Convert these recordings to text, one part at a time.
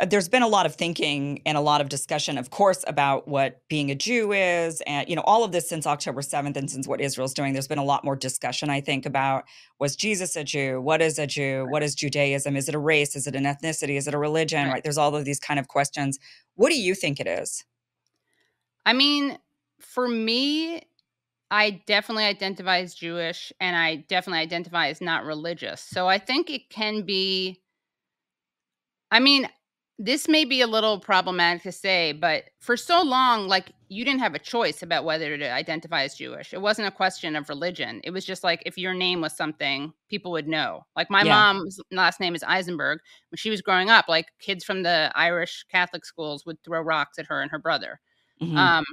uh, there's been a lot of thinking and a lot of discussion, of course, about what being a Jew is, and you know, all of this since October 7th and since what Israel's doing. There's been a lot more discussion, I think, about was Jesus a Jew? What is a Jew? What is Judaism? Is it a race? Is it an ethnicity? Is it a religion? Right. Right? There's all of these kind of questions. What do you think it is? I mean, for me, I definitely identify as Jewish and I definitely identify as not religious. So I think it can be I mean, this may be a little problematic to say, but for so long, like you didn't have a choice about whether to identify as Jewish. It wasn't a question of religion. It was just like if your name was something, people would know. Like my Yeah. mom's last name is Eisenberg. When she was growing up, like kids from the Irish Catholic schools would throw rocks at her and her brother. Mhm. Um,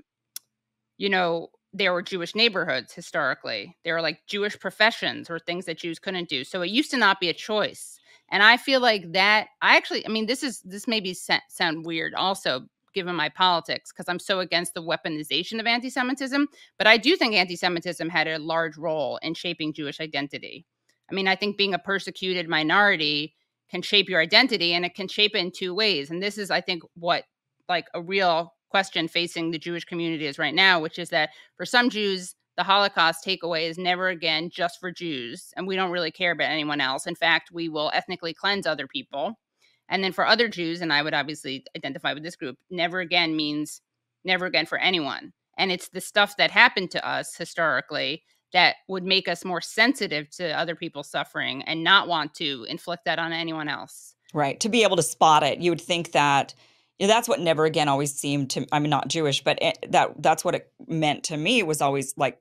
you know, there were Jewish neighborhoods historically. There were like Jewish professions or things that Jews couldn't do. So it used to not be a choice. And I feel like that I actually I mean this is this maybe sa- sound weird also given my politics because I'm so against the weaponization of anti-Semitism, but I do think anti-Semitism had a large role in shaping Jewish identity. I mean, I think being a persecuted minority can shape your identity and it can shape it in two ways. And this is I think what like a real question facing the Jewish community is right now, which is that for some Jews, the Holocaust takeaway is never again just for Jews, and we don't really care about anyone else. In fact, we will ethnically cleanse other people. And then for other Jews, and I would obviously identify with this group, never again means never again for anyone. And it's the stuff that happened to us historically that would make us more sensitive to other people's suffering and not want to inflict that on anyone else. Right. To be able to spot it, you would think that you know, that's what never again always seemed to I'm not Jewish, but it, that that's what it meant to me was always like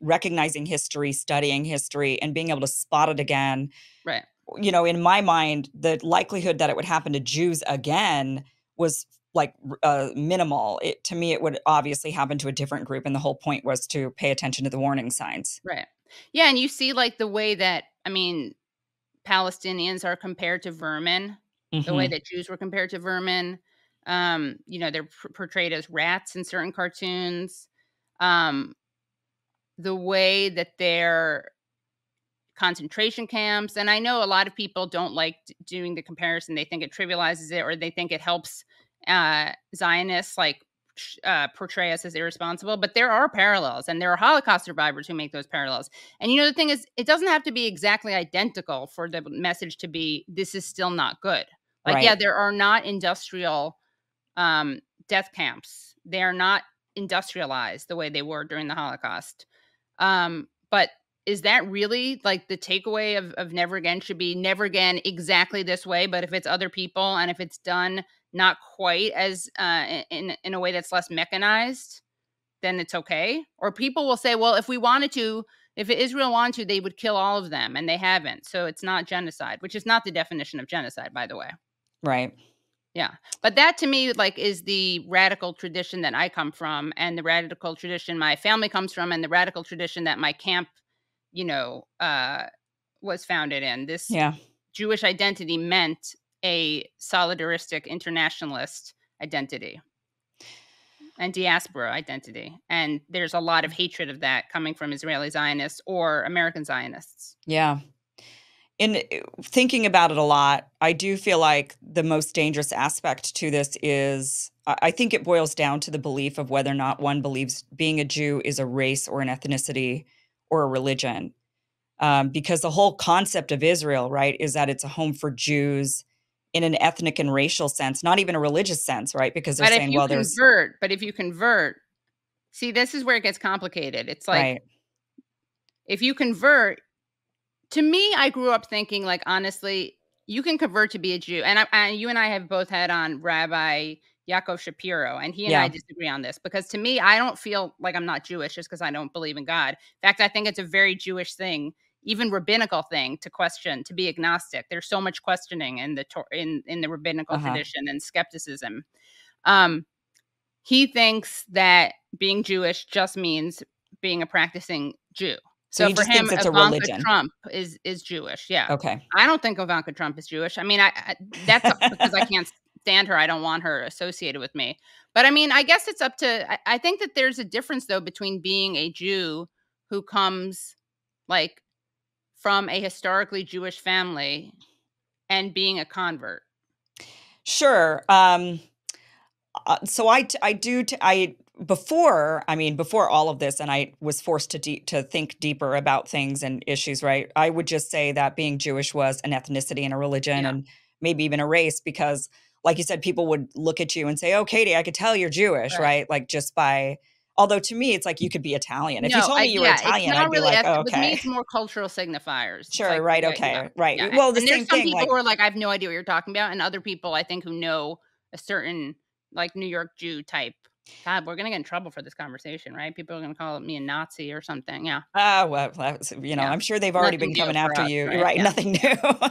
recognizing history, studying history and being able to spot it again. Right. You know, in my mind, the likelihood that it would happen to Jews again was like uh, minimal. It to me it would obviously happen to a different group and the whole point was to pay attention to the warning signs. Right. Yeah, and you see like the way that I mean Palestinians are compared to vermin, the way Mhm. that Jews were compared to vermin. Um, you know, they're p- portrayed as rats in certain cartoons. Um, the way that they're concentration camps, and I know a lot of people don't like d- doing the comparison. They think it trivializes it, or they think it helps uh, Zionists like uh, portray us as irresponsible. But there are parallels, and there are Holocaust survivors who make those parallels. And you know, the thing is, it doesn't have to be exactly identical for the message to be this is still not good. Like, yeah, there are not industrial um, death camps. They are not industrialized the way they were during the Holocaust. Um, but is that really like the takeaway of, of never again should be never again exactly this way but if it's other people and if it's done not quite as uh, in in a way that's less mechanized then it's okay or people will say well if we wanted to if israel wanted to they would kill all of them and they haven't so it's not genocide which is not the definition of genocide by the way Right. Yeah. But that to me like is the radical tradition that I come from and the radical tradition my family comes from and the radical tradition that my camp, you know, uh was founded in. This Yeah. Jewish identity meant a solidaristic internationalist identity and diaspora identity. And there's a lot of hatred of that coming from Israeli Zionists or American Zionists. Yeah. In thinking about it a lot, I do feel like the most dangerous aspect to this is I think it boils down to the belief of whether or not one believes being a Jew is a race or an ethnicity or a religion. Um, because the whole concept of Israel, right, is that it's a home for Jews in an ethnic and racial sense, not even a religious sense, right? Because they're But if saying, you well, there's convert, but if you convert, see, this is where it gets complicated. It's like right, if you convert, to me, I grew up thinking like honestly, you can convert to be a Jew, and I, and you and I have both had on Rabbi Yaakov Shapiro, and he and I disagree on this because to me, I don't feel like I'm not Jewish just because I don't believe in God. In fact, I think it's a very Jewish thing, even rabbinical thing, to question, to be agnostic. There's so much questioning in the Tor- in in the rabbinical uh huh, tradition and skepticism. Um, he thinks that being Jewish just means being a practicing Jew. So So for him, thinks it's a Ivanka. Trump is is Jewish. Yeah, Okay, I don't think Ivanka Trump is Jewish. I mean, I, I that's because I can't stand her. I don't want her associated with me. But I mean, I guess it's up to. I, I think that there's a difference though between being a Jew who comes like from a historically Jewish family and being a convert. Sure. Um, uh, so I I do t- I before I mean before all of this, and I was forced to de- to think deeper about things and issues. Right. I would just say that being Jewish was an ethnicity and a religion, Yeah. and maybe even a race, because like you said, people would look at you and say, "Oh, Katie, I could tell you're Jewish," Right. right? Like just by. Although to me, it's like you could be Italian. If you No, told I me you were yeah, it's Italian, not I'd be really like, eth oh, with me, okay. it's more cultural signifiers. Sure, like right, okay, yeah, right. Well, the and there's same some thing, people like who are like, "I have no idea what you're talking about," and other people I think who know a certain, like, New York Jew type. God, we're gonna get in trouble for this conversation, right? People are gonna call me a Nazi or something, yeah. Ah, well, that's you know, Yeah. I'm sure they've already Nothing been coming after us, you. Right? right, Yeah, nothing new. yeah.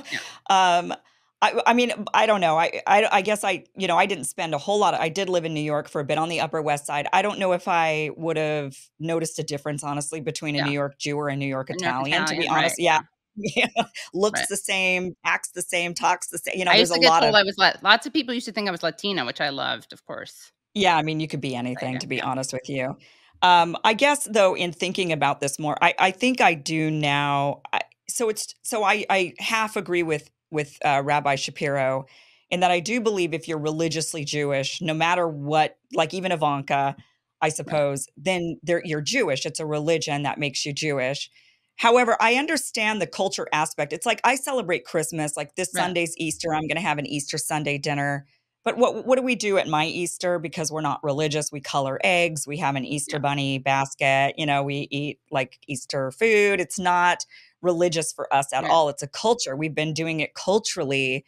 Um, I I mean, I don't know. I I I guess I you know, I didn't spend a whole lot of I did live in New York for a bit on the Upper West Side. I don't know if I would have noticed a difference, honestly, between a. New York Jew or a New York A New York Italian, to be Italian, right, honest. Yeah. yeah. Looks right. the same, acts the same, talks the same. You know, I there's used a lot of I was lots of people used to think I was Latina, which I loved, of course. Yeah, I mean, you could be anything, to be honest with you. Um, I guess though, in thinking about this more, I I think I do now. I, so it's so I I half agree with with uh, Rabbi Shapiro in that I do believe if you're religiously Jewish, no matter what, like even Ivanka, I Right. suppose, then you're Jewish. It's a religion that makes you Jewish. However, I understand the culture aspect. It's like I celebrate Christmas, like this Right. Sunday's Easter. I'm going to have an Easter Sunday dinner. But what what do we do at my Easter? Because we're not religious, we color eggs. We have an Easter Yeah. bunny basket. You know, we eat like Easter food. It's not religious for us at Right. all. It's a culture. We've been doing it culturally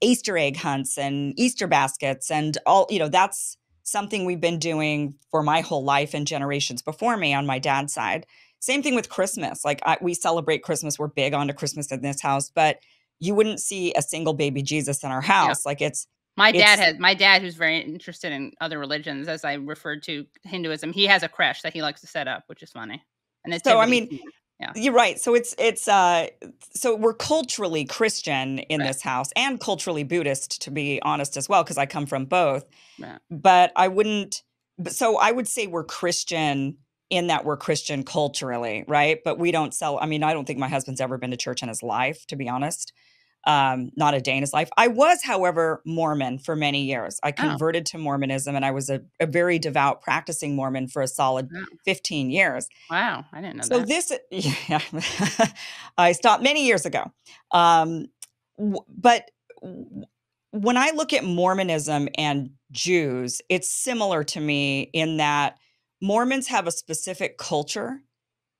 Easter egg hunts and Easter baskets and all, you know, that's something we've been doing for my whole life and generations before me on my dad's side. Same thing with Christmas. Like I, we celebrate Christmas. We're big onto Christmas in this house, but you wouldn't see a single baby Jesus in our Yeah. house. Like it's My dad it's has my dad, who's very interested in other religions, as I referred to Hinduism, he has a creche that he likes to set up, which is funny. A so I mean. Yeah. You're right. So it's it's uh so we're culturally Christian in Right. this house and culturally Buddhist to be honest as well because I come from both. Right. But I wouldn't so I would say we're Christian in that we're Christian culturally, right? But we don't sell I mean I don't think my husband's ever been to church in his life to be honest. Um not a day in his life. I was however Mormon for many years. I Oh. converted to Mormonism and I was a, a very devout practicing Mormon for a solid Wow. 15 years. Wow, I didn't know that. So that. this yeah, I stopped many years ago. Um, w- but w- when I look at Mormonism and Jews, it's similar to me in that Mormons have a specific culture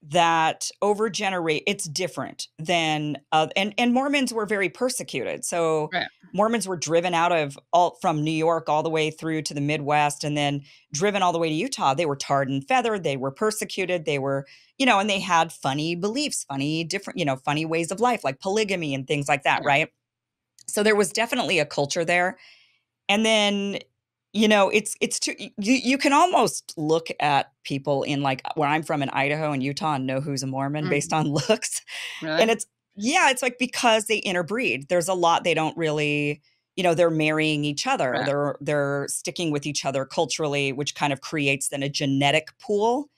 that over generate it's different than uh, and and Mormons were very persecuted. So Right. Mormons were driven out of all from New York all the way through to the Midwest and then driven all the way to Utah. They were tarred and feathered, they were persecuted, they were, you know, and they had funny beliefs, funny different, you know, funny ways of life like polygamy and things like that, Yeah. right? So there was definitely a culture there. And then you know, it's it's too you you can almost look at people in like where I'm from in Idaho and Utah and know who's a Mormon based Mhm. on looks. And it's yeah, it's like because they interbreed. There's a lot they don't really, you know, they're marrying each other. Right. They're they're sticking with each other culturally, which kind of creates then a genetic pool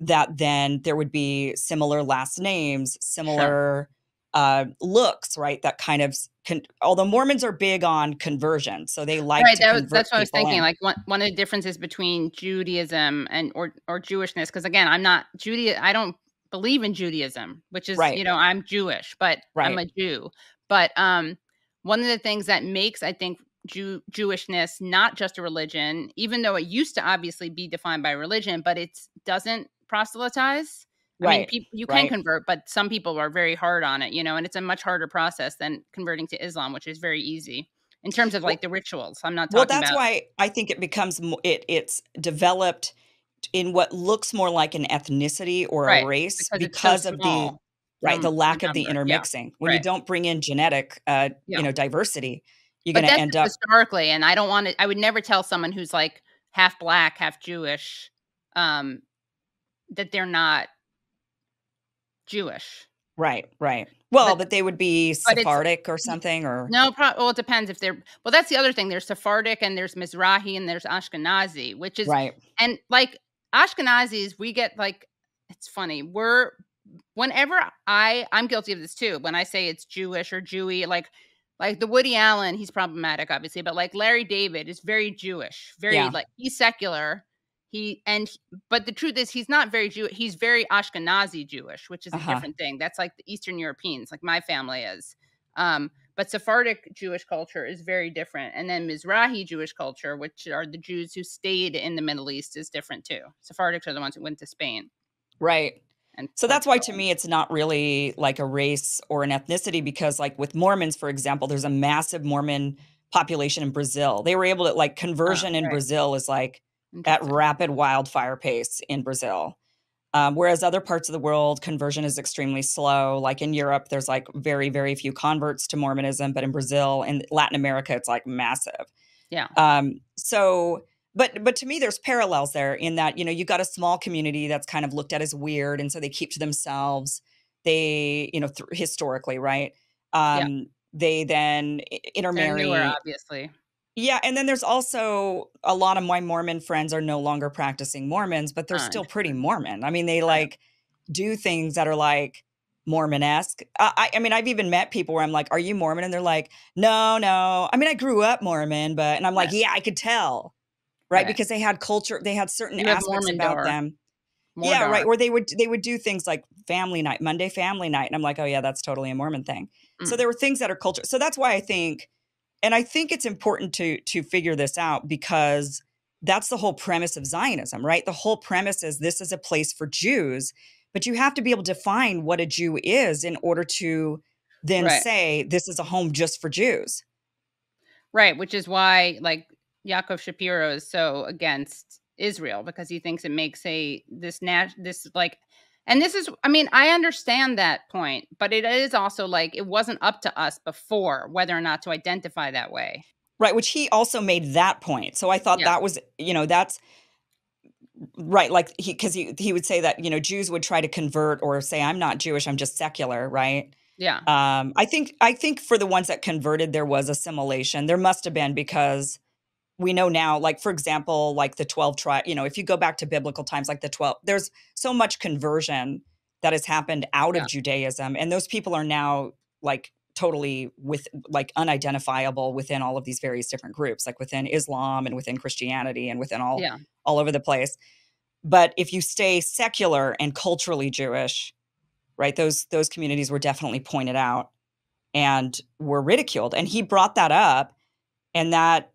that then there would be similar last names, Sure. Uh looks, right? That kind of con- although Mormons are big on conversion, so they like Right, to that was convert that's what I was thinking. in. Like one one of the differences between Judaism and or or Jewishness, because again, I'm not Judaism. I don't believe in Judaism, which is Right. you know I'm Jewish, but I'm a Jew. But um, one of the things that makes I think Jew Jewishness not just a religion, even though it used to obviously be defined by religion, but it doesn't proselytize. I mean, Right. people you can Right. convert, but some people are very hard on it, you know, and it's a much harder process than converting to Islam, which is very easy in terms of Well, like the rituals. I'm not well, that's about why I think it becomes it it's developed in what looks more like an ethnicity or a race because it's so of the right the from the lack of the number. Yeah, intermixing. When you don't bring in genetic, uh, Yeah. you know, diversity, you're going to end up historically, and I don't want to. I would never tell someone who's like half black, half Jewish, um, that they're not Jewish. right, right. Well, But that they would be Sephardic or something, or no. Pro- well, it depends if they're. Well, that's the other thing. There's Sephardic and there's Mizrahi and there's Ashkenazi, which is right, and like Ashkenazis, we get like it's funny. We're whenever I I'm guilty of this too. When I say it's Jewish or Jewy, like like the Woody Allen, he's problematic, obviously, but like Larry David is very Jewish, very Yeah. like he's secular. He and but the truth is he's not very Jewish. He's very Ashkenazi Jewish, which is a Uh-huh. different thing. That's like the Eastern Europeans, like my family is. Um, but Sephardic Jewish culture is very different, and then Mizrahi Jewish culture, which are the Jews who stayed in the Middle East, is different too. Sephardics are the ones who went to Spain, Right. and So that's why to me it's not really like a race or an ethnicity because like with Mormons for example there's a massive Mormon population in Brazil. They were able to like conversion in right. Brazil is like at rapid wildfire pace in Brazil. Um, whereas other parts of the world conversion is extremely slow. Like in Europe there's like very very few converts to Mormonism but in Brazil and Latin America it's like massive. Yeah. Um, so, but but to me, there's parallels there in that you know you got a small community that's kind of looked at as weird, and so they keep to themselves. They, you know, th- historically, right? Yeah. Um, They then intermarry. newer, obviously. Yeah, and then there's also a lot of my Mormon friends are no longer practicing Mormons, but they're still pretty. Mormon. I mean, they like do things that are like Mormon-esque. I, I I mean, I've even met people where I'm like, "Are you Mormon?" And they're like, "No, no. I mean, I grew up Mormon, but..." And I'm like, Right. "Yeah, I could tell." Right? Right. Because they had culture, they had certain You aspects about them. Yeah, right. Where they would they would do things like family night, Monday family night, and I'm like, "Oh yeah, that's totally a Mormon thing." So Mm. there were things that are culture. So that's why I think and I think it's important to to figure this out because that's the whole premise of Zionism, right? The whole premise is this is a place for Jews, but you have to be able to define what a Jew is in order to then Right. say this is a home just for Jews. Right, which is why like Yaakov Shapiro is so against Israel because he thinks it makes a this nat this like and this is I mean, I understand that point, but it is also like it wasn't up to us before whether or not to identify that way. Right, which he also made that point. So I thought Yeah. that was, you know, that's right like he cuz he he would say that, you know, Jews would try to convert or say I'm not Jewish, I'm just secular, right? Yeah. Um, I think I think for the ones that converted, there was assimilation. There must have been because we know now, like for example, like the twelve tribe. You know, if you go back to biblical times, like the twelve, there's so much conversion that has happened out Yeah. of Judaism, and those people are now like totally with like unidentifiable within all of these various different groups, like within Islam and within Christianity and within all Yeah. all over the place. But if you stay secular and culturally Jewish, right, those those communities were definitely pointed out and were ridiculed. And he brought that up, and that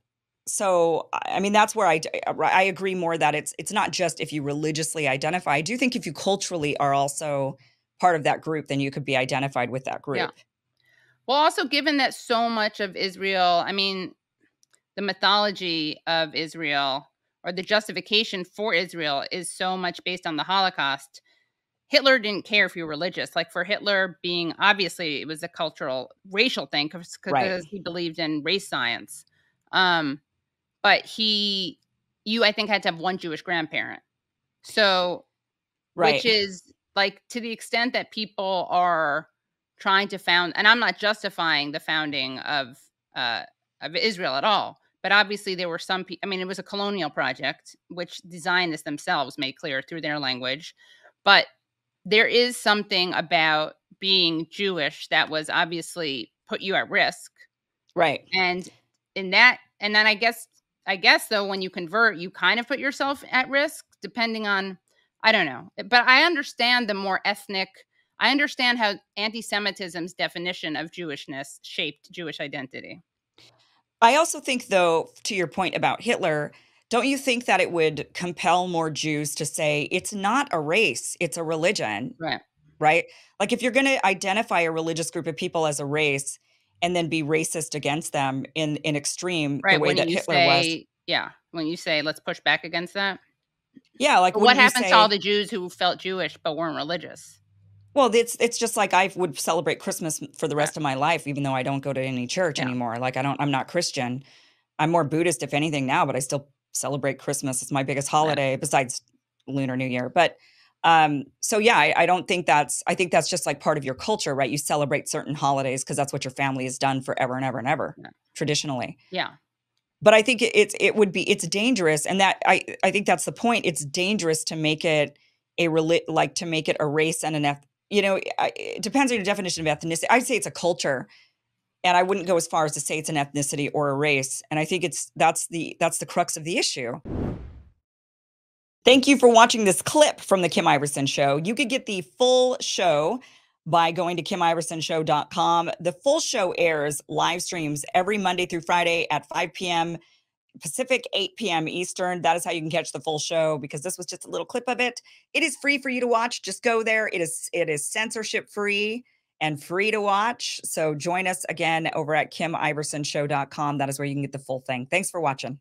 so I mean that's where i i agree more that it's it's not just if you religiously identify. I do think if you culturally are also part of that group, then you could be identified with that group. Yeah. Well, also given that so much of Israel, I mean, the mythology of Israel or the justification for Israel is so much based on the Holocaust. Hitler didn't care if you were religious. Like for Hitler being obviously it was a cultural racial thing because Right. he believed in race science. Um, but he you I think had to have one Jewish grandparent. So Right. which is like to the extent that people are trying to found and i'm not justifying the founding of uh of israel at all but obviously there were some people i mean it was a colonial project which the zionists themselves made clear through their language but there is something about being jewish that was obviously put you at risk right. and in that and then i guess i guess though when you convert you kind of put yourself at risk depending on i don't know eh, but i understand the more ethnic i understand how anti-semitism's definition of jewishness shaped jewish identity I also think, though, to your point about Hitler, don't you think that it would compel more Jews to say it's not a race, it's a religion, right right? Like if you're going to identify a religious group of people as a race and then be racist against them in in extreme right the way that Hitler was. yeah when you say let's push back against that Yeah, like what happens say, to all the jews who felt jewish but weren't religious Well, it's it's just like I would celebrate Christmas for the rest of my life, even though I don't go to any church Yeah. anymore. Like I don't, I'm not Christian. I'm more Buddhist, if anything, now. But I still celebrate Christmas. It's my biggest holiday besides Lunar New Year. But um, so yeah, I, I don't think that's. I think that's just like part of your culture, right? You celebrate certain holidays because that's what your family has done forever and ever and ever, Yeah. traditionally. yeah But I think it's it would be it's dangerous, and that I I think that's the point. It's dangerous to make it a reli- like to make it a race and an eth- you know I, it depends on your definition of ethnicity. I'd say it's a culture. and I wouldn't go as far as to say it's an ethnicity or a race. And I think it's that's the that's the crux of the issue. Thank you for watching this clip from the Kim Iversen show. You could get the full show by going to kimiversenshow.com. The full show airs live streams every Monday through Friday at 5 p.m. Pacific, 8 p.m. Eastern. That is how you can catch the full show because this was just a little clip of it. It is free for you to watch. Just go there. It is it is censorship free and free to watch. So join us again over at kimiversenshow.com. That is where you can get the full thing. Thanks for watching.